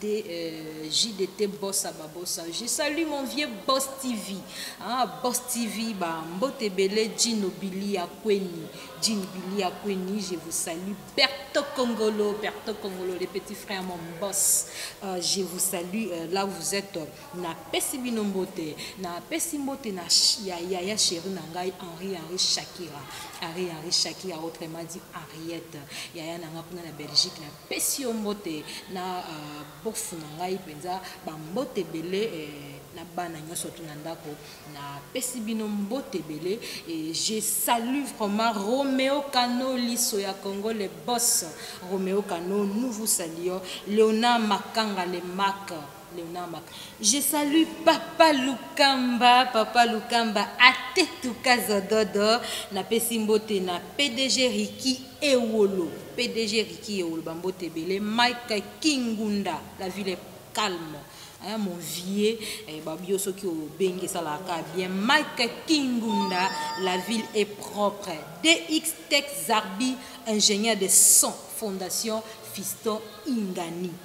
te euh, JDT Boss à Babossa. Je salue mon vieux Boss TV. Ah, Boss TV, bah, Mbote Belé, Gino Billy Akweni. Gino Billy Akweni, je vous salue. Berto Congolo, Berto Congolo, les petits frères, mon boss. Euh, je vous salue euh, là où vous êtes. Na pesi bino mbote, na pesi mbote na ya ya ya chéri na ngai Henri Henri Shakira. Henri Henri Shakira autrement dit Henriette. Yaya na nga kuna na Belgique na pesi yo mbote na uh, bofu na ngai mpenza bambote ebele eh, na bana nyonso tu na ndako napesi bino mbote ebele e je salue vraiment romeo cano liso ya congo le boss romeo cano nous vous saluons léonard makanga le mak Leonard Mac. Je salue Papa Lukamba, Papa Lukamba atetuka zododo. Napesi mbote na PDG Ricky Ewolo, PDG Ricky Ewolo bambote ebele. Mike Kingunda, la ville est calme. Hein, mon vieux, eh, babio soki obenge salaka bien. Mike Kingunda, la ville est propre. DX Tech Zarbi, ingénieur de son, fondation Fiston Ingani.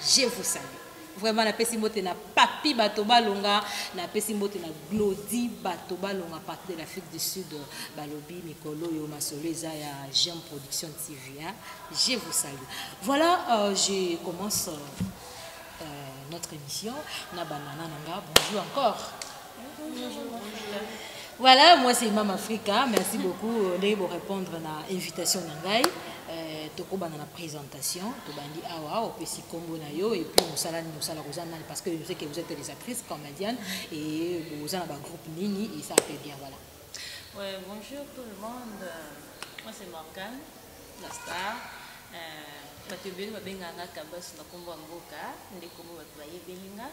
Je vous salue. Vraiment na pesi mbote na papi bato balonga na pesi mbote na glodi bato balonga parti de l'Afrique du Sud balobi mikolo yo masolo eza ya Jean Production TV hein? Je vous salue. Voilà euh, je commence euh, notre émission na banana nanga bonjour encore. Voilà, moi c'est Imam Africa. Merci beaucoup de vous répondre à l'invitation d'Angaï. Euh, tokobanda na présentation tobandi awa opesi nkombo na yo et puis mosala nini osalaka oza nani parce que je sais que vous êtes des actrices comédiennes et boza na bagroupe nini et ça fait bien voilà ouais, bonjour tout le monde moi c'est Morgane la star euh, bato ebele babenganga kabasi na nkombo ya mboka nde nkombo bato bayebeli nga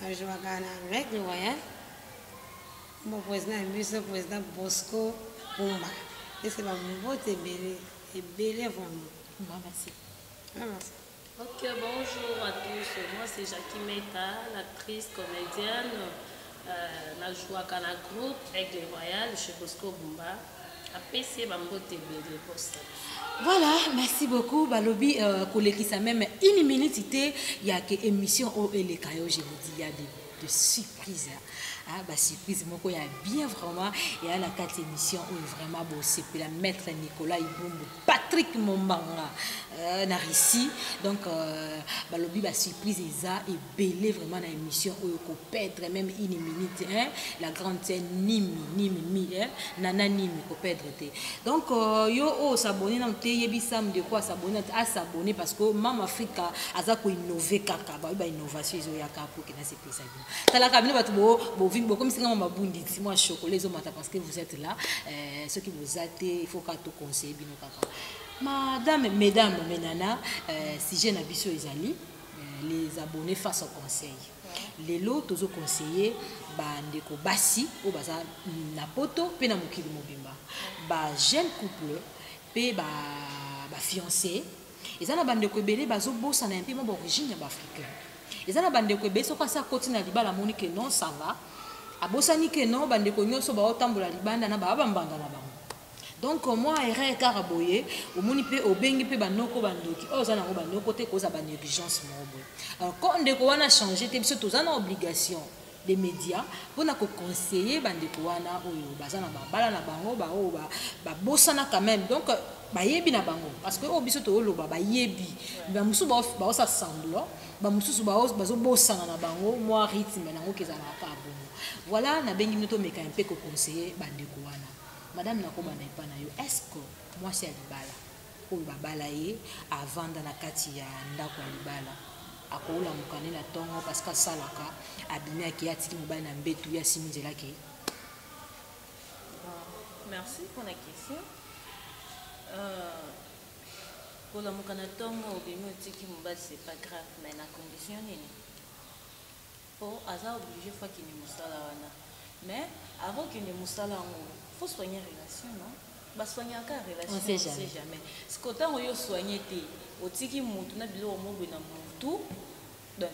Na jouaka na Règle Royale. Mon président ya biso président Bosco Kumba. Ese ba mbote ebele ebele vraiment. Bon merci. Ah, merci. Ok, bonjour à tous. Moi, c'est Jackie Meta, l'actrice comédienne. Euh, na jouaka na groupe Aigle Royal chez Bosco Bumba. apesi ye bambote ebele posa voilà merci beaucoup balobi euh, kolekisa meme une minute te ya ke émission oyo oh, eleka yo je vous dis ya de, de surprise ah, basurprise moko ya bien vraiment eya na kati émission oyo vraiment bosepela maître nicolas ibumbu Patrick Mombanga euh, na Russie donc euh, balobi ba surprise eza ebele vraiment na émission oyo ko perdre même une minute hein la grande scène nimi nimi mi hein nana nimi ko perdre te donc euh, yo o oh, s'abonner na te yebisa de quoi s'abonner à s'abonner parce que Mama Africa aza ko innover kaka ba ba innovation ezo ya kaka pour que na se pesa talaka bino bato bovimbi bokomisi ngai mwa mabunditi mwa chocolat ezomata parce que vous êtes là euh, soki boza te il faut kaka toconseille bino kaka madame mesdames menana euh, sujet na biso ezali euh, les abonnés face au conseil lelo tozo conseiller bandeko basi oyo baza na poto mpe na mokili mobimba ba jeune couple mpe ba, ba fiancé eza na bandeko ebele bazobosana ya mpe mwa baorigine ya baafricain eza na bandeko ebele soki asi akoti na libala amoni ke non sava abosani ke non bandeko nyonso baotambola libanda na baa bambanda na bango donc mwa erreur kaka boye omoni mpe obengi mpe banoko bandoki oyo oza nango banoko te koza banegligence moko boye alors ko ndeko wana change te biso toza na obligation des medias pona ko conseiller ba ndeko wana oyo baza na mabala na bango ba oyo ba, ba bosana quand même donc bayebi na bango parce que oyo biso tooloba bayebi bamosusu baosa semblant bamosusu bazobosana na bango mwa rythme nango kezalaka bongo voilà nabengi bino tomeka mpe koconseille bandeko wana madame nakobanda epa na yo est ce que mwasi ya libala oyo babala ye avanda na kati ya ndako ya libala akoulamuka nde na ntongo parce que asalaka abimi ake atiki mobali na mbetu ye asimi nzela ake ah, merci mpo na question euh, kolamuka na ntongo obimi otiki mobali c'est pas grave mais na condition nini Po aza oblige faut akende musala wana mais avant okende musala yango faut soigner relation non ba soignaka relation on sait jamais siko tango yo soigner te otiki mutu na biloko mobwe na mutu donc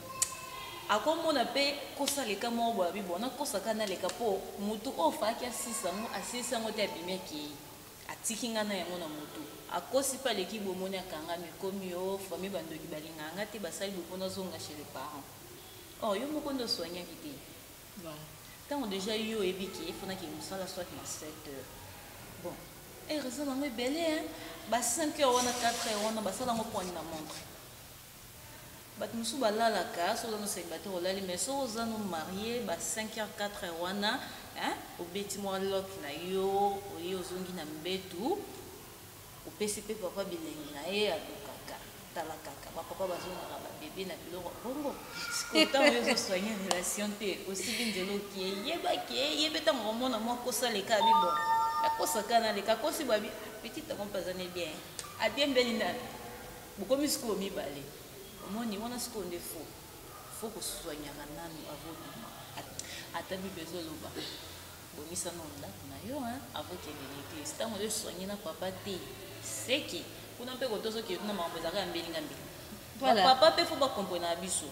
akomona mpe kosa leka moko boya bibo nakosa ka naleka mpo motu oyo faaki asisa yango asilisi yango te abimi akei atiki ngai na yango na motu akosi mpe aleki bomoni akangami ekomi o oh, fami bandoki balingaka ngai te basali bopo nazonga chez le parent oh yo moko nde osoignaki te ntango deja yo oyebi ke efonaki mosala soit na 7 heures bon heure eh, eza nango ebele hein. ba 5 heures wana 4 heures wana basala yango poani na montre bato mosusu balalaka soki oza no célibataire olali mais soki oza no marie ba 5 heures 4 heures wana hein, obeti mwa lock na yo oye ozongi na mbetu Opesi pe papa bilengi na ye alukaka tala kaka ba papa bazongaka ba bebe na biloko ya bongo sikoyo ntango yo ozosoigne relation te osibi nzela okie yeba ke ye mpe ntango akomona mwa kosa leka abi bon nakosa kaka naleka akosi babi petit yango mpe aza ne bien adiembeli nani bokomi sikoyo mibale omoni wana sikoyo nde fo fo kosoignaka nanu avobima ata bible ezoloba bongisa no ndaku na yo hein avant kende na eglise tango ozo soigner na papa te seke kuna mpe koto soki kuna makambo ezalaka ya mbelinga mbelinga voilà. papa mpe fo bakomprena ya biso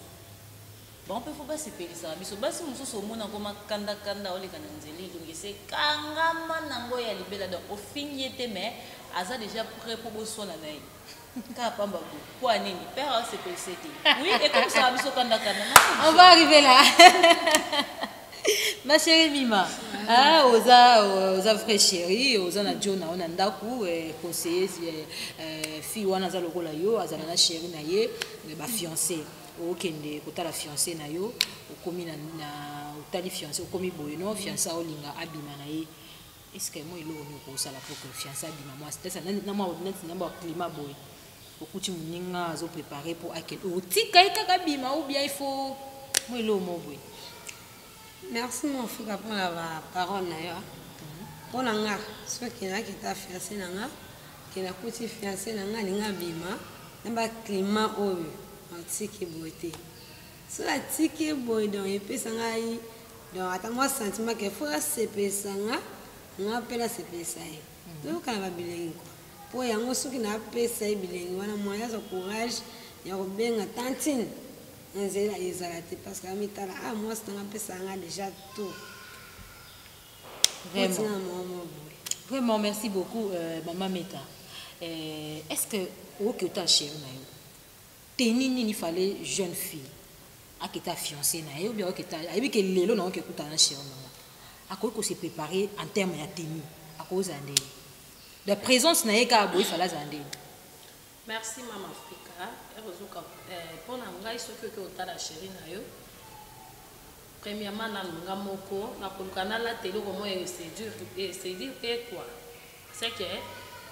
bango mpe fo basepelisaka biso basi mosusu omona ngo makandakanda oleka na nzela elongi ese kangama nango ya libela donc ofingi ye te mais aza déjà prêt mpo boswana na ye kaka pamba boye mpo ya nini père asepelise te oui ekomisaka biso kandakanda on va arriver là ma chérie mima ah, oza oza vrai chérie oza na jo na yo na ndako eh, conseiller eh, eh, fille wana aza lokola yo azala na chérie na ye bafiancé okende kotala fiancé na yo okomi na otali fiancé okomi boye no fiancé olinga abima na ye eske mwa eloko nini okosala mpo ke fiance abima mwasi tesa na mwa neti na mwa climat boye okuti moninga azoprepare mpo akende otika ye kaka abima ou bien ifo mwa eloko moko boye merci mon afrika mpo na baparole na yo mpo na nga soki nayaki ta fiance na nga ke nakuti fiance na nga alinga abima na baclimat oyo atiki boye te Soki atiki ye boye donc epesa ngai donc ata mwa sentiment ke faut asepelisa nga nga mpe nasepelisa ye toyokana ba bilengi kua mpo yango soki napesa ye bilengi wana moyen azwa courage ya kobenga tantine na nzela ezala te parce que amitala ah mwasi na nga apesaka nga deja tout kotinga mwa mwa boye vraiment merci beaucoup euh, mama meta euh, est ce que okoki ota chéri na yo Tenue nini fallait jeune fille akita fiancé na ye ou bien akita ayebi ke lelo na oke kuta na chéri na nga akoki ko se préparer en terme ya tenue akoki ozala ndenge da présence na ye kaka boye fallait azala ndenge merci mama afrika ekozuka eh, mpo na ngai soki oke otala sheri na yo premièrement nanu nga moko nakoluka nalata eloko moko esedire ekwa C'est que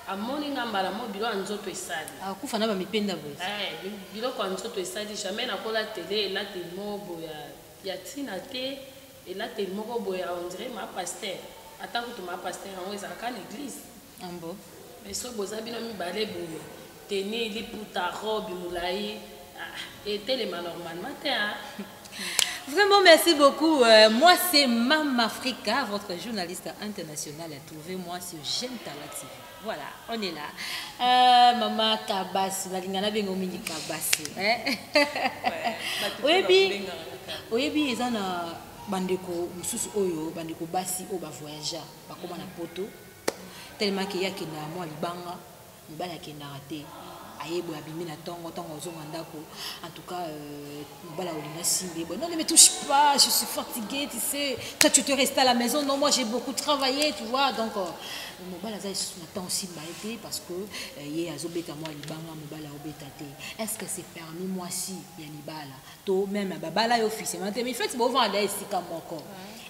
amoni nga mbala mo bilo ya nzoto esali akufa na bamipenda boye eh, biloko ya nzoto esali jamais nakola tele elateli moko boye ya, ya ntina te elateli moko boye ya ondire ma pasteur ata kutu ma pasteur yango ezalaka na eglise ambo mais soki boza bino mibale boye Tenue liputa robe mulayi ah, etelema normalement te hein. Vraiment, merci beaucoup. Euh, moi, c'est Mam Africa, votre journaliste international. Trouvez-moi sur J'aime Tala TV. Voilà, on est là. Euh, maman Kabassi, la lingana bengo mingi Kabassi. Hein? Ouais, oui, oui, oui, ils ont bandeko mususu oyo bandeko basi oyo bavoyagea bakóma na poto tellement ke yake na mwa libanga mobali akendaka te aye boye abimi na ntongo ntango azonga ndako en tout cas euh, mobala olinga simbe boye non ne me touche pas je suis fatigué tu sais toi tu te restes à la maison non moi j'ai beaucoup travaillé tu vois donc euh, mobala aza lisusu na temps osimba ye te parce que euh, ye azobeta mwa libanga mobala obeta te est ce que c'est permis mwasi ya libala to meme babala yo officiellement te mais feti bovanda esika moko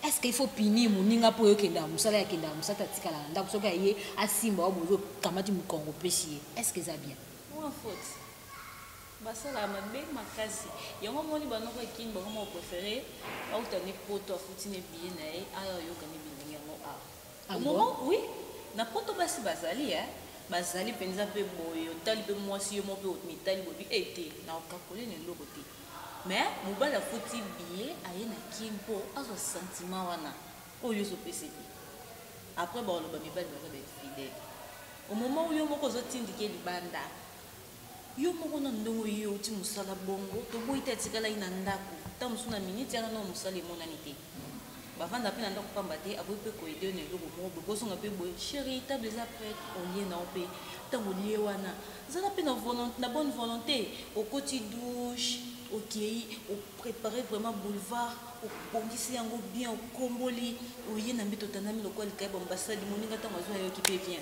est ce qu'il faut punir moninga mpo oyokendaka mosala yakendaka mosala te atikala na ndako soki aye asimba wa bozo okamati mokongo opesi ye est ce que eza bien faute basala mabe makasi yango omoni banoko ekini bango moko préféré auta ne poto afuti ne biye na ye aya oyokani Au moment oui na poto basi bazali eh bazali penza pe boye otali pe muasi yo moko pe omitali boye bi eh te na okakoli na eloko te mais mobali afuti billet aye na kin po azwa sentiment wana oyo ozo pesa ye te après bakoloba mibali baza ba infidèle au moment où yo moko ozo tindika ye libanda Yo moko nanu ndenge oye outi musala bongo toboyi te atikalaki na ndaku tango mosusu na minute yana nao musala emonani te bavandaka pe na ndaku pamba te akoki pe ko aider yo na eloko moko boye bozonga pe boye cherie table eza prete olie nao pe tango olie wana zala pe na bonne volonte okoti douche okeyi o preparer vraiment boulevard obongisi yango bien okomboli oye na mbeto otandami lokola likayabo ya mobali sala limoni nga tango azua ayoki pe bien.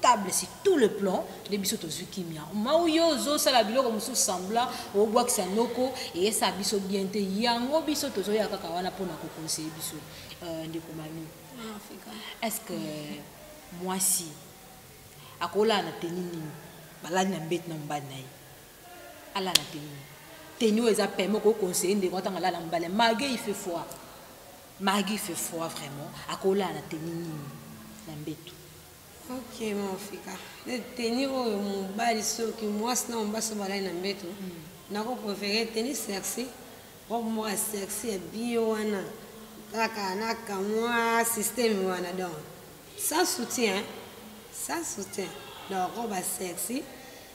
table sur tout le plan nde biso tozwi kimia mau yo ozosala biloko mosusu sembla obwakisa noko eyesa biso bien te yango biso tozoya kaka wana mpona kokonseye biso euh, ndeko mami est ce que mwasi akolala na teni nini balali na mbeti na mobali na ye alala na teni nini teni oyo eza peme okokonseye ndeko atanga alala mobali malgre il fait froid malgre il fait froid vraiment akolala na teni nini na mbetu Ok ma ofika. Teni oyo mobali soki mwasi na mobali soki balali na mbeto mm. nako préféré teni sexy robe moko ya sexy ya bio wana kaka na kamwa système wana donc sans soutien sans soutien donc robe ya sexy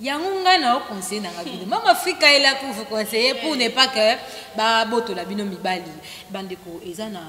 yango ngai na oconseille nanga bino hmm. mama afrika ela pour vous conseiller pour ne pas que babotola bino mibali bandeko eza na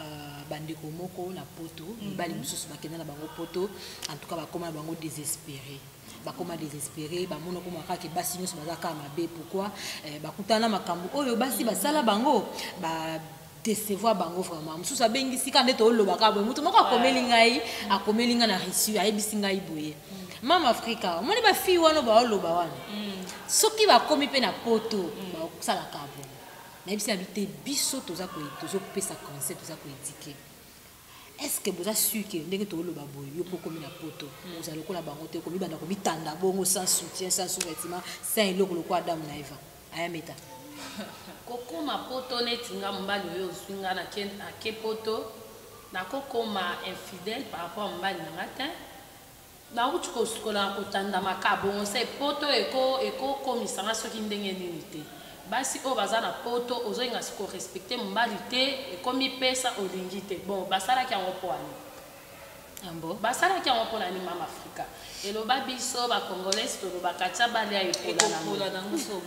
euh, bandeko moko na poto hmm. mibali mosusu bakenda na bango poto en tout cas bakoma na bango désespéré bakoma désespéré bamona okoma kaka ke basi nyonso baza kaka mabe pourkui eh, bakutana na makambo oyo basi basala bango ba decevoir bango vraiment mosusu abengisi kaka nde tooloba kaka boye moto moko akomeli ngai akomeli ngai na resu ayebisi ngai boye mama afrika omoni bafille wana baoloba wana mm. soki bakomi mpe na poto mm. bakosalaka bongo nayebisi na bite biso toza tozopesa conseil toza koedike est ce que boza sur ke ndenge toloba boye yo mpo okomi na poto oza lokola bango te okomibanda komitanda bongo sans soutien sans sous-vêtement sans eloko lokola adamu na eva ayameta kokoma poto neti nga mobali oyo ozwi nga nake poto nakokoma infidèle par rapport mobali na nga te Nawuti kosukola na kotanda makabongo se poto eko eko komisa nga soki ndenge nini te basi oyo baza na poto ozo linga se ko respecter mobali te ekomi pesa olingi te bon basalaki yango poani basalaki yango pona ni mama africa eloba biso ba congolaise tolobaka tia balia epola nango.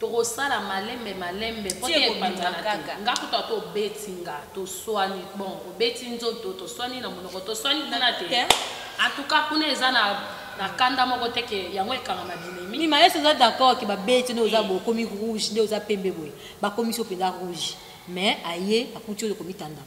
tokosala malembe malembe po te ekobimana kaka nga kutu ata obeti nga toswani bon obeti nzoto toswani na monoko toswani kuna te en tout cas kuna eza na na kanda moko te ke yango ekangama binemi mima yesu oza d'accord ke babeti nde oza bokomi rouge nde oza pembe boye bakomisi yo mpenza rouge mais aye akuti oyo komitandama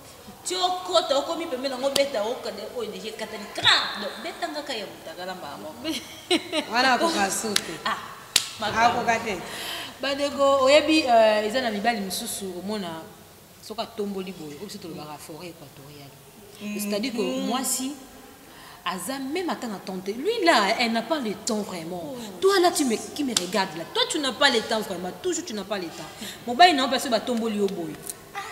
tiokota okomi pembe nango beta okade oyo deja ekatani kra donc betanga kaka ya motakala mbala moko wana akoka sote ah, akoka te bandeko oyebi euh, eza na mibali mosusu omona soki atomboli boye oyo biso tolobaka forêt équatoriale mhm. c'est-à-dire que mwasi mm -hmm. Aza même à t'en attendre. Lui là, elle n'a pas le temps vraiment. Toi là, tu me, qui me regarde là. Toi, tu n'as pas le temps vraiment. Toujours, tu n'as pas le temps. Mon bail, non, parce que bah, tombeau, boy.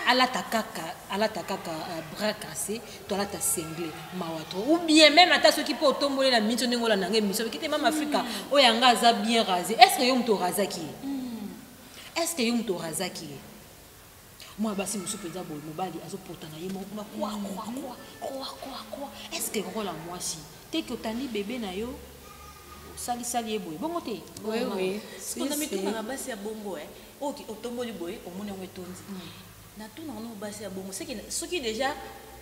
alata kaka alata kaka uh, bras cassé to alata sengle mawa trop ou bien même ata soki mpe otomboli na miso ndenge olanda ngai miso kite mama afrika mm. oyo yanga aza bien rasé est ce que yo moto orazaki ye mm. est ce que yo moto orazaki ye mwana basi mosusu mpenza boye mobali azopota na ye moko kuna kwakwakwakwakwa est ce que role ya mwasi te ke otandi bebe na yo osalisali ye boye bongo te soki na mituna na basi ya bongo eh. oki otomboli boye omoni yango etondi mm. natuna no basi ya bongo seke soki déjà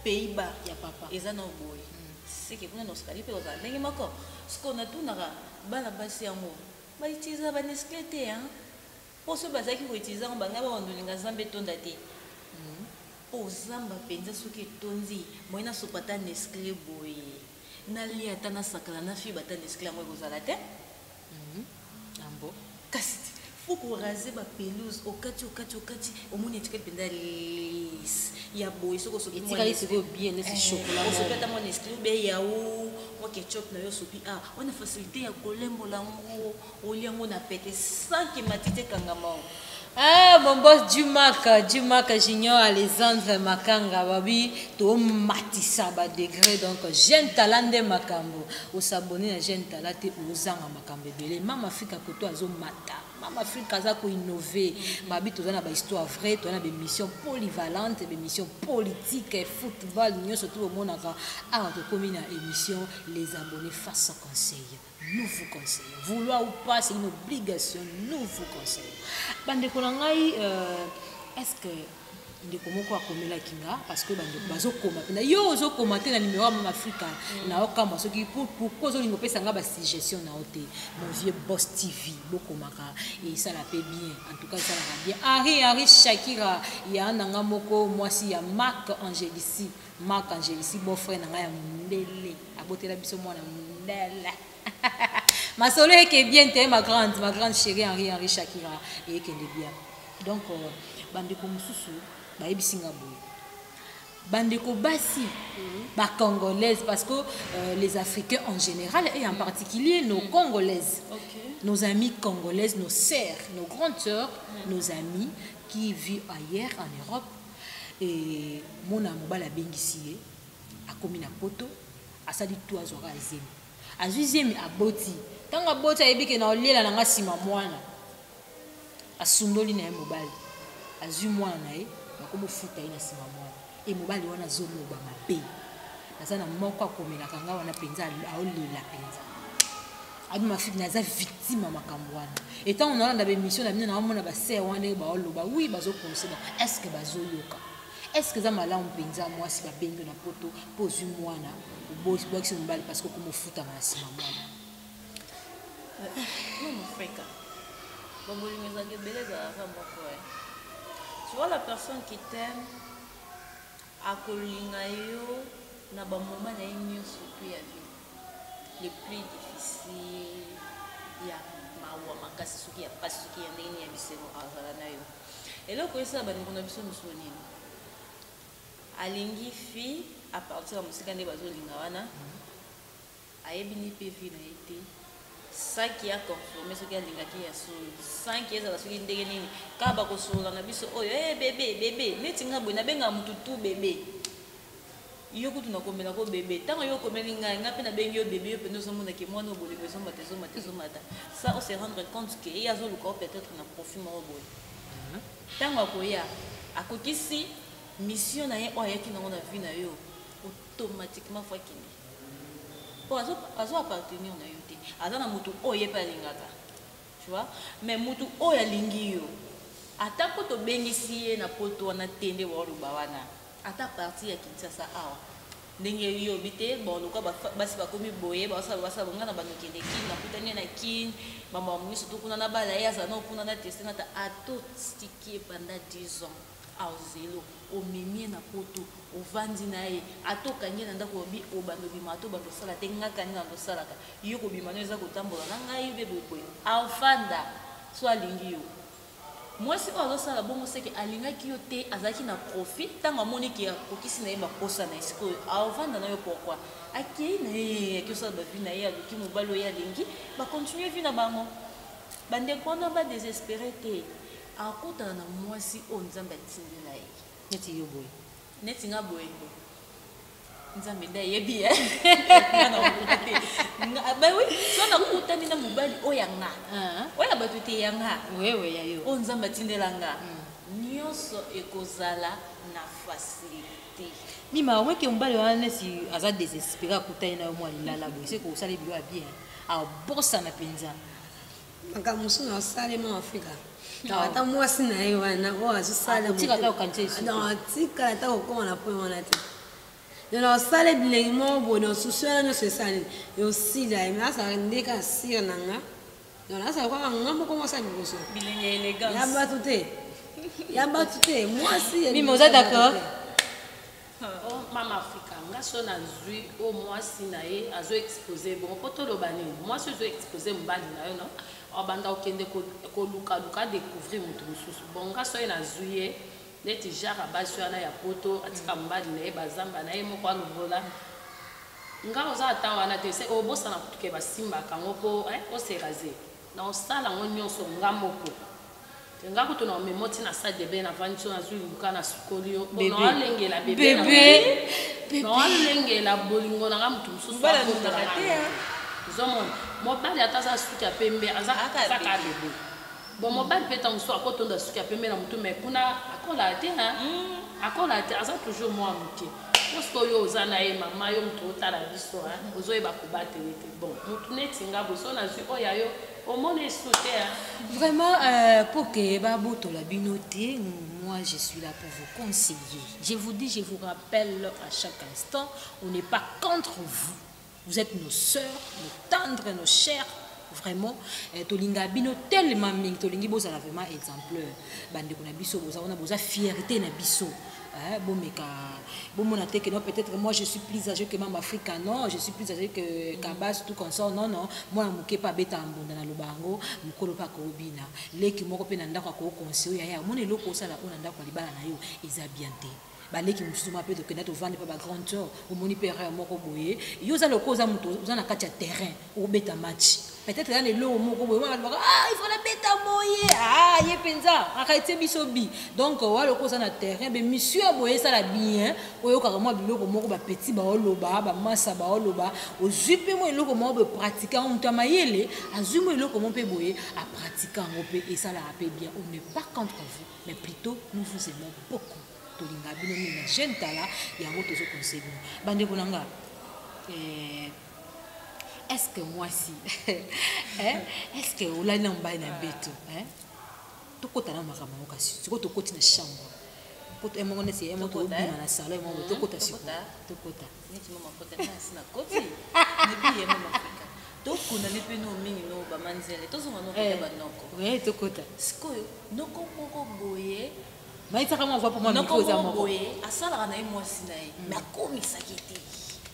pays bas ya papa eza na boye mm. seke kuna na australie mpe kozala ndenge moko sikoyo natunaka bana basi yango bautiliza banescle te hein mpo soki bazalaki koutiliza yango bangai bawandolinga zambe etonda te mm. ozamba mpenza soki etondi moye nasopa ata nescle boye nalia ata nasakala na fiba ata nescle yango ekozala te faut raser ba pelouse okati okati okati omoni etikali mpenza lise ya boye soki osopitikali sikoyo bien neti eh, chocolat osopi ata mwana escli obe yao mwa ketchup na yo osopi a ah, wana facilité ya kolembola yango olia yango na pete sanki matite ekangama Ah, mon boss Jumac, Jumac Junior Alexandre Makanga babi to matisa ba degré donc jeune talent de makambo o s'abonner na jeune talent te ozanga makambo ebele mama Afrika koto azo mata mama Afrika aza ko innover babi toza na ba histoire vraie toza na ba émission polyvalente ba émission politique football nyoso tout omonaka awa tokomi na émission les abonnés face à conseil nous vous conseillons vouloir ou pas c'est une obligation nous vous conseillons bandeko na ngai euh, est ce que ndeko moko akomelaki nga parce que bandeko bazokoma mpena yo ozokoma te na numero ya mama afrika mm. na okamwa soki pourkoi ozolinga opesa nga basuggestion na yo te mon vieux boss tv bokomaka esala mpe bien en tout cas esalaka bien henri henri shakira ya na nga moko mwasi ya marc angelici Marc Angelisi beau frère na ngai ya mundele abotela biso mwana mundele masolo eke bien te ma grande ma grande chérie Henri Henri Shakira ekende bien donc euh, bandeko mosusu bayebisi nga boye bandeko basi mhm. ba congolaise parce que euh, les africains en général et en particulier nos mhm. congolaises okay. nos amis congolaises nos sœurs nos grandes sœurs mhm. nos amis qui vivent ailleurs en Europe Et mona mobali abengisi ye akomi na poto asali tu azwaka ya zemi azwi zemi aboti ntango aboti ayebi ke na oliela na nga nsima mwana asundoli na ye mobali azwi mwana na ye bakomi ofuta ye na nsima mwana e mobali wana azoloba mabe naza na moko akomelaka nga wana mpenza aolela mpenza abi mafiki naza victime ya makambo wana etango nalanda baémission na bino naomona basere wana ndenge baoloba wi bazokonse ba est ce que bazoyoka est ce que eza malamu mpenza mwasi babengi na poto mpo ozwi mwana obwakisi mobali parce que okomofutama na nsima mwana mofrika babolingo ezalaka ebele ezalaka moko tu vois la personne qui t'aime Akolinga yo na ba moment na ye nioso pe ya vie le plus difficile ya mawa makasi soki ya pasi soki ya ndenge nini ya bisengo azala na yo eloko oyesala bandeko na biso mosusu nini alingi fille apartir ya mosika nde bazolinga wana Ayebi ni pe vie na ye te. Sans ki a confirmer soki alingaki ya solo. Sans ki ezala soki ndenge nini. Kaka ba kosolola na biso oyo eh bebe, bebe. Neti nga boye nabengaka mutu tout bebe. Yo kutu nakomelaka yo bebe. Tango yo okomeli ngai, ngai pe nabengi yo bebe, yo penza ozomona ke mwana oyo bolingo ezomata, ezomata, ezomata. Sans o se rendre compte ke ye azoluka yo peut etre na profit moko boye. Tango akoya, akokisi mission na ye oyo ayaki na yango na vie na yo, automatiquement faut akende. po azo azo appartenir na yo te aza na mutu oyo ye pe alingaka tu vois mais mutu oyo alingi yo ata ko tobengisi ye na poto wana te nde baoloba wana ata parti ya kinshasa awa ndenge yobi te bon lokola ba- basi bakomi boye basala basala bonga na banokende kin nakutani ye na kin bamama miso to kuna nabala ye azala nao kuna na teste nata atotiki ye panda 10 ans Awa zelo omemi ye na poto ovandi na ye ata okangi ye na ndako olobi obanda obimaka to obanda osala te nga kani na osalaka yo kobima no eza kotambola na ngai yo be boye afanda so alingi yo mwasi oyo azosala bongo seke alingaki yo te azalaki na profit ntango amoni ke akokisi na ye baposa na ye sikoyo avanda na yo pourkui akei na ye yaki osala bavi na ye aluki mobali oyo alingi bakontinue vi na bango bandeko wana badesespere te akutana na mwasi oyo nzambe atindela ye neti yo boye neti nga boye boye nzambe nde ayebi ye bawi so nakutani na mobali oyo ya nga ah. oyo ya bato te ya nga oyo nzambe atindela nga hmm. nyonso ekozala na facilité mima omweke mobali wana nesi aza désespéré akutani na yo mwa lilala boye se kosala ebilo ya bien abosana mpenza makambo mosusu na osali mo afrika ata mwasi na ye wana oyo azosalatikala ata kokoma na poi wana te lelo osala bilengi moko boye na osusu wana nyonso esali osila ye mai azalaka nde kaka sire na nga lelo azala kaka nga moko mwasi ya liboso ya bato te ya bato te mwasi oza d'accord Oh, mama afrika nga so nazwi oyo oh, mwasi na ye azo expose bongo mpo toloba nini mwasi ozo expose mobali na yo no obanda oh, okende kolukaluka découvrir moto mosusu bon nga soki nazwi ye neti jare basi wana ya poto atika mobali na ye bazamba na ye moko alongola nga oza ata wana te se obosana kutuke basimbaka yango mpo oserase na osala yango nyonso nga moko nga kutu na omemo ti na salle de bain navandi so nazwi luka nasukoli yo noalengela bebe noalengela bolingo na nga motu mosusu ozomona mobali ata aza suki ya pembe aza kaka bebe bon mobali mpe ntango mosusu akotonda suki ya pembe na motu mai kuna akolaa te hmm. akolaa te aza toujours mwa moke poske oyo oza na ye mama yo motu otala biso ozoyeba kobatele te bon motu neti nga boso nazwi oyo ya yo omoni esute hein? vraiment euh, pour que babotola bino te moi je suis là pour vous conseiller je vous dis je vous rappelle à chaque instant on n'est pas contre vous vous êtes nos sœurs nos tendres nos chers vraiment eh, tolinga bino tellement mingi tolingi bozala vraiment exemplaire bandeko na biso boza wana boza fierté na biso Hein, bomeka bomona te que non peut-être que moi je suis plus âgé que mama africa non je suis plus âgé que kabas tout comme ça non non mwana moke mpe abeta mbunda na loba yango mokolo mpe akobina leki moko mpe na ndako akokonse oyo yaya omona eloko osala oyo na ndako ya libala na yo eza bien te baleki mosusu ma mpe tokenda tovanda mpe bagrande tour omoni mpe erreur moko boye yo oza lokola oza moto oza na kati ya terrain obeta match peut-être ya na eloko moko boye wana alobaka ah il faut nabeta boye ah ye mpenza akatie biso bi donc euh, waloko oza na terrain be misio ya boye esala bien oyokaka mwa biloko moko bapeti baoloba bamasa baoloba ozwi mpe mwa eloko moko boye pratique yango moto ya mayele azwi mwa eloko moko mpe boye apratique yango mpe esalaka mpe bien on n'est pas contre vous mais plutôt nous vous aimons beaucoup tolinga bino mingi na jeune tala yango tozokonse bino bandeko na nga eh, est ce que mwasi eh, est ce que olali na mobali na beto eh? tokota na makambo yango kasi sikoyo tokoti na chambre kota emoko neti emoko obima na salo emoko tokota sikoyo tokota tokundani mpe no mingi no bamanzele tozonga noko ya banoko tokota sikoyo noko moko boye mayisaka mwa voix mpo mwa micro eza moko boye asalaka na ye mwasi na ye me akomisaki te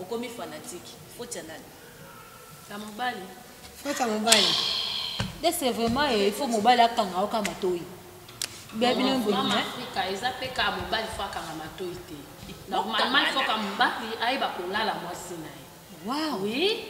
okomi fanatique faute ya nani ya mobali faute ya mobali de c'est vraiment eh, il faut mobali akanga oka matoyi bia bino mama afrika eza mpe kaka mobali fo akanga matoyi te normalement il faut ka mobali ayeba kolala mwasi na ye wow. oui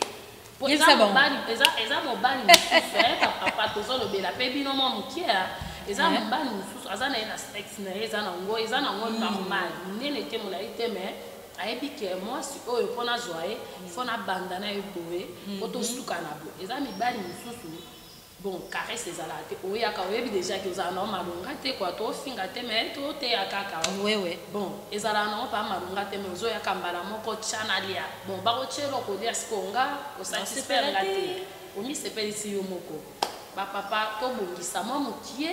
eza mobali mosusu eh, papa tozolobela mpe bino mwa mokie ah. eza eh. mobali mosusu aza na ye na sexe na ye eza na ngo eza na ngo hmm. normal monene te molai te mais ayebi ke mwasi oyo mpo nazwa ye fo nabanda na ye boye mpo mhm. tosuka na boye eza mibali mosusu bon caresse ezalaka te oyaka oyebi déjà ke ozala nango malonga te kua tofinga te mai toteya kaka wewe bon ezalaka nango mpa malonga te mai ozoyaka mbala moko tya nalia bon bakotya eloko olia sikoyo nga osatisfaire nga te omisepelisi yo moko bapapa tobongisa mwa mokie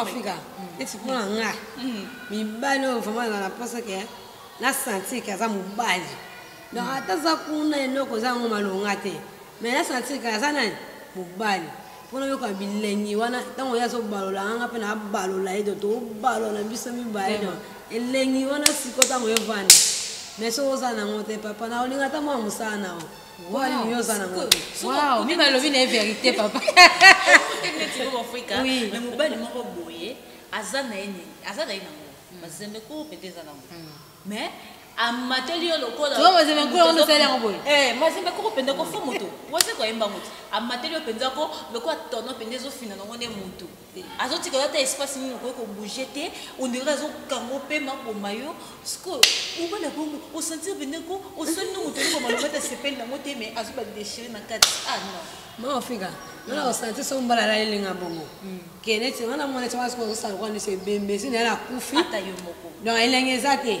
afrika neti mpona nga mibali oyo vraimen eza na mposa ke na sentir ke aza mobali donc ata aza kuna eloko eza yango malonga te mais na sentir ke aza nani mobali mpona yoka bilengi wana ntango ye azobalola nganga mpe nabalola ye to tobalola biso mibale don elengi wana siko ntango evanda mais soki oza nango te papa na olinga ata mwa mosala na yo Waouh, yo zana ngo. Waouh, mi balobi na vérité papa. Écoutez net yo Afrika. Oui. Mais mobali moko boye, aza na yeni, aza na yeni ngo. Mazembe ko pete za na ngo. Mais amateli yo lokola to mazembe ko ngo sala ngo boye. Eh, mazembe ko pende ko fo moto. Wose ko yemba moto. Amateli yo penza ko lokola tono pende zo fina ngo ne moto. azotika ata espace nini okoki kobouge te ondire azokango mpe maboma yo sikoyo obala bongo osentir bendeko osoni no moto eloko maloba te asepeli nango te mais azoba déchire na kati ah non mama fika nana osanti so mbala alayelinga bongo hmm. ke neti wana mwana ti wana sikoyo ozosala kwa nisi ebembe si naye nakufi donc elenge eza te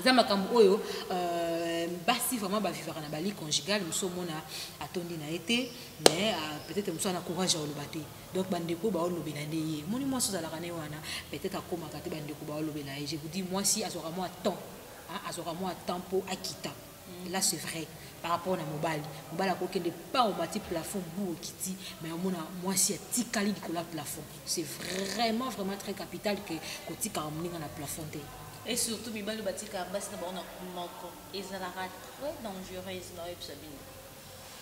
eza makambo oyo euh, basi vraiment bavivaka na bali conjugale mosusu omona atondi na ye te mais euh, peut-être mosusu ana courage ya koloba te donc bandeko baolobela nde ye moni mwasi ozalaka na ye wana peut-être akomaka te bandeko baolobela ye je vous dis mwasi azwaka mwa temps azwaka mwa temps mpo akita là c'est vrai par rapport na mobali mobali akokende pa omati plafond bu okiti mais omona mwasi atikali likolo ya plafond c'est vraiment vraiment très capital que kotikaka moninga na plafond te et surtout mibali batikaka basi na bango na moko ezalaka très dangereuse na oyebisa bino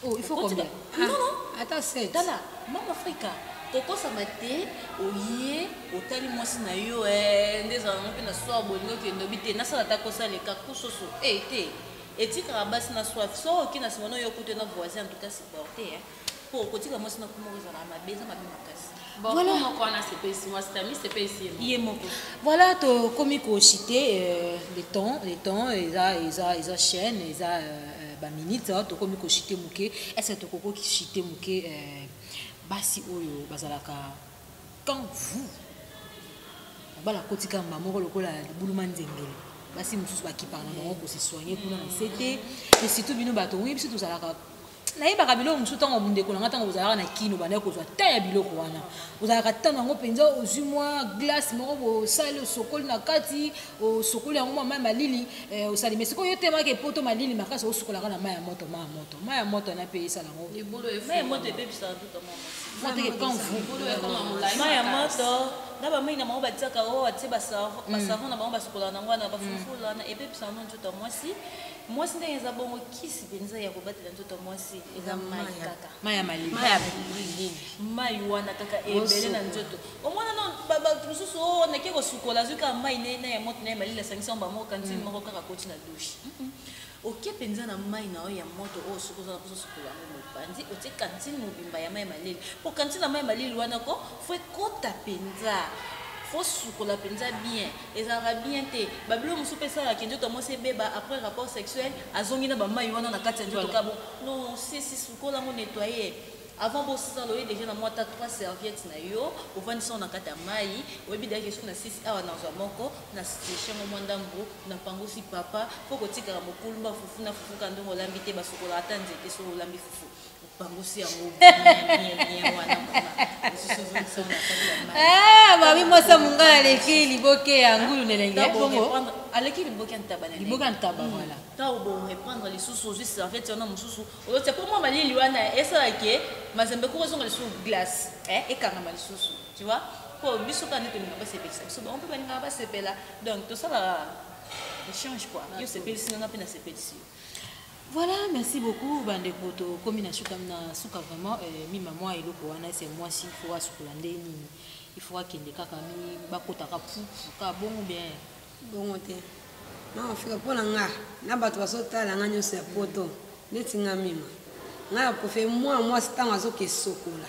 Oh, il faut combien ah, Non, non. Attends, 7. Tala, Mama Africa, kokosama te oye otali mwasi na yo eh, nde ezala ngo mpe na soir bolingi okende obi te nasala ata kosala leka kusoso e eh, te etikaka basi na soif so oki na nsima na oyo okute na voisin en tout cas supporte mpo eh. okotika mwasi na kuma ozala mabe eza mabe makasi Voilà. Voilà, tokomi kochite euh, le temps, le temps, eza, eza, eza chaîne, eza euh, euh, ba minutes, tokomi kochite moke. Est-ce que tokoko kichite moke basi oyo bazalaka quand vous bala kotika mbamoko lokola libuluma nzengele basi mosusu bakipaka na bango kosesoigne kuna na sete mais surtout bino bato oyebi biso tozalaka nayebaka biloko mosusu ntango bondeko na ngai ntango bozalaka na kino bandaki kozwa temps ya biloko wana ozalaka temps yango mpenza ozwi mwa glace moko bosali osokoli na kati osokoli yango mwa mai malili eh, osali mai sikoyo yo temaka epoto malili makasi osokolaka na mai ya moto mai ya moto mai ya moto wana mpe esala yango mai ya moto ebebisaka duka mwa mai ya moto na bamai na bango batiaka o atie basavon na bango basukolaka na yango wana bafufulu wana ebebisaka no nzoto ya mwasi mwasi ndenge eza bongo kisi mpenza ya kobatela nzoto ya mwasi eza mai kaka mai ya malili mai wana kaka ebele na nzoto omona no bato mosusu o oh, nake kosukola azwi kaka mai na ya moto na ye malili asangisa yango bamoko kantini mm. moko kaka koti na dushe oke mpenza na mai na yo ya moto oyo oh, soki oza na mposa sukola yango mopanzi otie kantine mobimba ya mai malili mpo kantine ya mai malili wana ko fo ekota mpenza fosukola mpenza bien Ezalaka bien te. Ba biloko mosusu pe esalaka ke nzoto ya mwasi ebeba après rapport sexuel, azongi na ba mayi wana na kati ya nzoto kaka bo non si si sukola yango nettoyer avant bo sala oye dejà na mwa ata trois serviettes na yo ovandisi yango na kati ya mayi oyebi dejà ke soki na silisi awa nazwa moko na secher yango mwa ndambu na pangusi papa po kotikaka mokulumba fufu na fufu kaka ndongo olambi te ba sukolaka ata nzete soki olambi fufu opangusi yango ah, mami mwasi ya mongai aleki liboke ya ngulu na elenge bongo aleki liboke ya ntaba na liboke ya ntaba hmm. wana ntango boreprendre lisusu ozwi serviete wana mosusu oyotia mpo mwa malili wana esala ke mazembe koko ezonga lisusu glace eh, ekangama lisusu tu vois mpo biso kaka nde tolingaka basepelisa biso bango mpe balingaka basepela donc tosalaka échange quoi yo sepelisi nga mpe nasepelisi yo Voilà, merci beaucoup bandeko tokomi na suka na suka vraiment euh, mima mwa eloko wana c'est moi si faut asukola nde nini il faut akende kaka mi bakotaka pupu ka bongo bien bongo te non fika mpo na nga na bato bazotala nga nyonso ya poto neti nga mima nga ya kofe mwa mwasi ntango azokesokola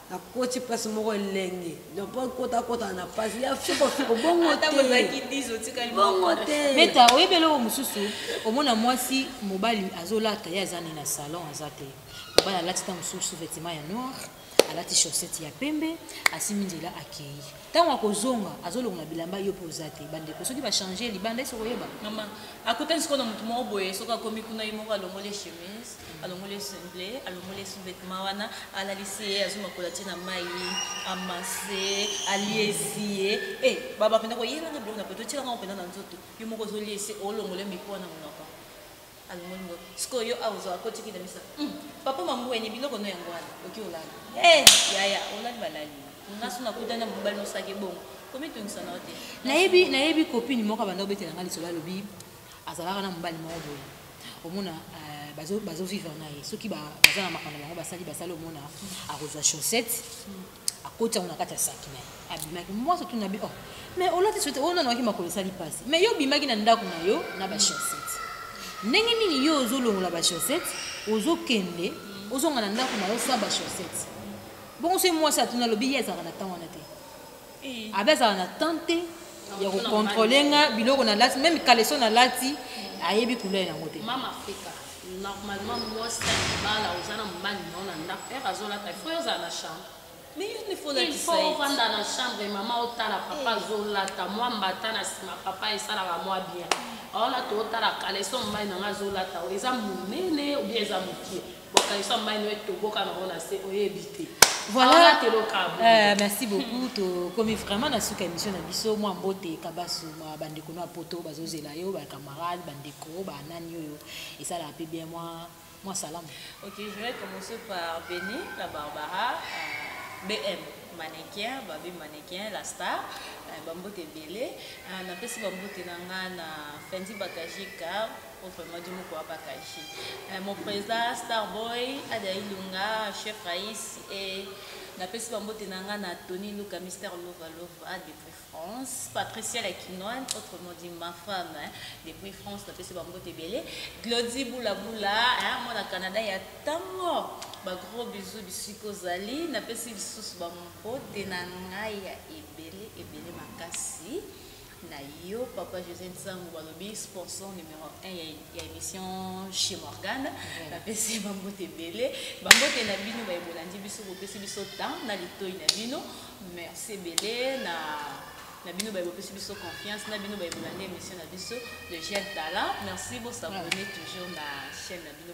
akoti place moko elengi donc po ekota akotana na pasi ya fikofiko bongo tebongo te beta oyebi eloko mosusu omona mwasi mobali azolata ye aza ni na salon aza te mobali alati ntango mosusu vetima ya noir alati chaussette ya pembe asimi nzela akei ntango akozonga azolongola bilamba yo mpe oza te bandeko soki bachange libanda esi okoyeba mama akutani sikoyo na moto moko boye soki akomi kuna ye moko alongoli chemise alongoli ye semble alongoli ye sous-vêtement wana alalisi ye azwi makola tie na mai amase aliesi ye e baba mpenza koyelanga biloko na poto otielanga mpenza na nzoto yo moko ozoliesi olongole mikuwa na monoko alongoli ngo sikoyo yo awa ozwa akotiki na misa hmm, papa mambweni biloko no yango wana oki olala e yaya olali balali ngaso nakutani na mobali nosaki bongo komitungisa na yo te nayebi nayebi kopini moko abanda kobetela nga lisolo alobi azalaka na mobali moko boye omona euh, bazo bazo vivre na ye soki baza na makambo bango basali basali omona akozwa chaussette akoti yango na kati ya saki na ye abimaki mwasi otuna bi oh mais olati sote oyo nanawaki makolo esali mpasi mais yo obimaki na ndako na yo na bachaussette ndenge nini yo ozolongola bachaussette ozokende ozonga na ndako na yo sa bachaussette bongo soki mwasi atuna alobi ye azalaka na ntango wana te abe azala na temps te ya kocontrole nga biloko na lati meme kaleso na lati ayebi couleur yango te mama afrika normalement mwasi na libala oza na mobali na yo na ndako ere azolata ifo yo ozala na chambre ovanda na chambre mama otala papa eh. azolata mwa mbata na nsima papa esalaka mwa bien aolata otala kaleso mobali na nga azolata eza monene obie eza mokie bokanisa mai no etoboka nango na se oyebi te voilà euh, merci beaucoup tokomi vraiment na suka émission na biso mwa mbote kabasu mwa bandeko no ya poto bazozela yo bacamarade bandeko banani oyo esalaka mpe bien mwa mwa salamu ok je vais commencer par beni la barbara euh, bm manequin babi manequin la star euh, bambote ebele napesi bambote na ngai na fendi bakajika Oh, vraiment du moko wa bakashi euh, mon président starboy ada ilunga chef rais et napesi bambote na ngai na tony luka mister lova lova ah, depuis france patricia la kinoine autrement dit ma femme hein, depuis france napesi bambote ebele glodi bulabula hein, mwana canada ya ntango bagros bisu bisika ozali napesi lisusu bambote na ngai ya ebele ebele makasi na yo papa josé nsango balobi sponsor numéro 1 ya émission chez morgane bapesi bambote ebele bambote na bino baye bolandi biso bopesi biso temps na litoi na bino merci ebele na na bino baye bopesi biso confiance na bino baye bolandi émission na biso le jeune talent merci bosabone toujours na chaîne na bino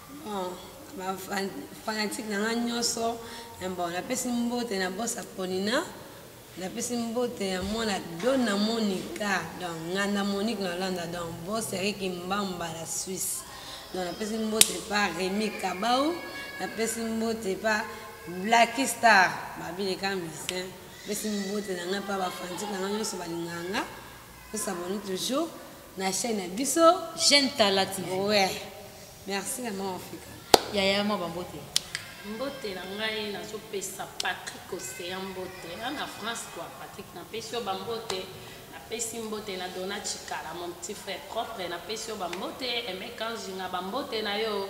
ba fanatique na nga nyonso bon napesi mbote na boss apolina napesi mbote ya mwana don na monika donc nganda monique na landa donc boss eriki mbamba la suisse donc napesi mbote pa remi kabau napesi mbote pa blacki star babilika musicien napesi mbote na ngai mpa bafanatique na ngai nyonso balinganga tosaboni toujours na chaîne na biso jeune tala tv ouais merci na mama afrika yaya mwa bambote mbote na ngai nazopesa patrik oseya mbote na na france kua patrik napesi yo bambote napesi mbote na dona chikala mon petit frère propre napesi yo bambote emekanzinga bambote na yo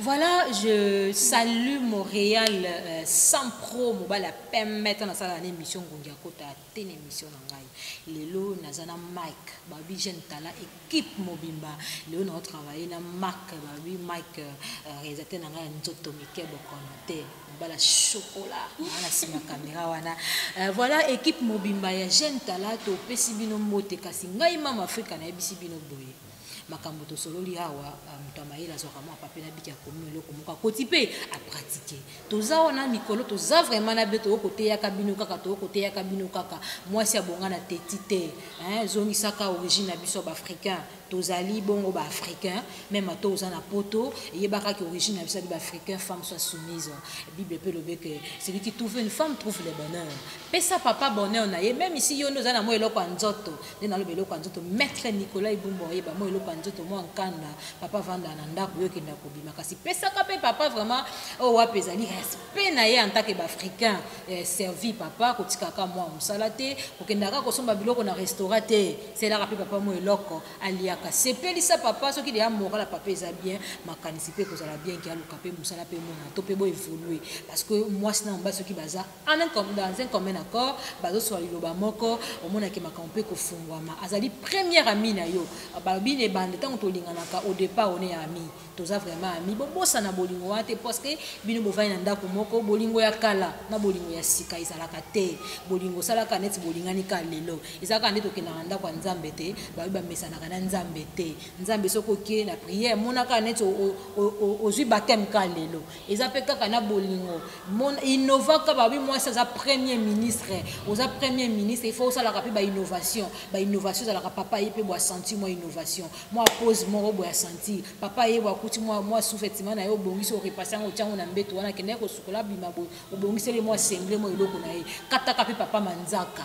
Voilà, je salue Montréal euh, sans pro mobali ya pembe ntango nasalaka na émission ngungi akota te na émission na ngai lelo naza na mike babi jeune tala équipe mobimba lelo nao travaille na mark babi mike euh, réalisateur na ngai ya nzoto mike bokono te mobala chocolat wana nsima kamera wana euh, voilà équipe mobimba ya jeune tala topesi bino mbote kasi ngai mama afrika nayebisi bino boye makambo tosololi awa euh, moto ya mayele azwaka mwa papier na biki akomi eloko moko akoti mpe apratike toza wana mikolo toza vraiment na bino toyoko teyaka bino kaka toyoko teyaka bino kaka mwasi abonga na teti te ezongisaka origine na biso ya baafricain tozali bongo baafricain meme ata oza na poto eyebaka ke origine na biso ya baafricain femme soit soumise bible mpe elobi ke celui qui trouve une femme trouve le bonheur pesa papa bonheur na ye meme isi yo nde oza na mwa eloko ya nzoto nde naloba eloko ya nzoto maître nicolas ibumba oyeba mwa eloko ya nzoto mwa nkanda papa avandaka na ndako yo okenda kobima kasi pesaka mpe papa vraiment oyo oh, wapi ezali respect na ye antake baafricain eh, servi papa kotikaka mwa mosala te kokendaka kosomba biloko na restaurant te selaka mpe papa mwa eloko aliaka sepelisa papa soki deya morala papa eza bien makanisi mpe kozala bien ke aluka mpe mosala mpe mwana to mpe boevolue parce que mwasi na mobali soki baza En un com, dans un commun accord, bazoswa liloba moko, omona ke makambo mpe kofungwama. Azali première amie na yo. Balobi na ebande ntango tolinganaka au départ one ya amie. Toza vraiment amie. Bobosana bolingo wana te parce que bino bovandi na ndako moko, bolingo ya kala na bolingo ya sika ezalaka te. Bolingo osalaka neti bolingani ka lelo. Eza kaka nde tokendaka ndako ya Nzambe te, balobi bamesanaka na Nzambe te. Nzambe soki oke na prière, mona kaka neti ozwi bapteme ka lelo. eza pe kaka na bolingo innova ka babi mwasi aza premier ministre oza premier ministre il faut osalaka mpe bainnovation bainnovation ezalaka papa ye mpe boasentir mwa innovation mwa pose moko boya sentir papa ye boakuti mwa mwa soufetima na ye obongisi orepase yango otyango na mbeto wana kendeki kosukola bima boye obongiseli mwa sengle mwa eloko na ye kataka mpe papa manzaka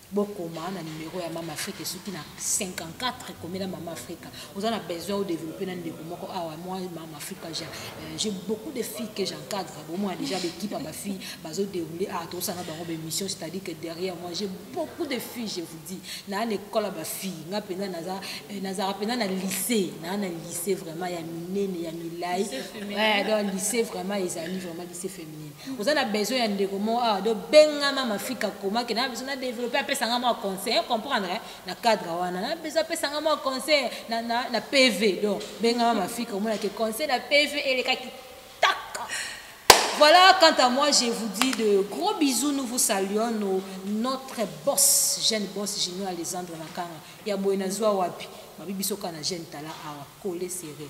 bokoma na numero ya mama afrika esuki na 54 komela mama afrika oza na besoin odeveloppe na ndeko moko awa mwa mama afrika ja euh, j'ai beaucoup de filles que j'encadre bomona déjà bekipe ya bafille bazoderoule awa ah, tosanga bango bemission c'est-à-dire que derrière moi j'ai beaucoup de filles je vous dis naa na ekole ya bafille nga mpenza naza euh, nazalaka mpenza na lycée naa na lycée vraiment ya minene ya milai lycée vraiment ezali vraiment lycée féminine oza na besoin ya ndeko moko awa do benga mama fika koma ke na besoin na développer apesa nga mwa conseil comprendre na cadre wana na besoin apesa nga mwa conseil na, na, na pv donc benga mama fika omona ke conseil na pv elekaki taka Voilà, quant à moi, je vous dis de gros bisous. Nous vous saluons. Nos, notre boss, jeune boss Junior Alexandre Nakanga. Ya Buena Zouawapi. Mabi Bisoka na jeune Tala Awa. Collé serré.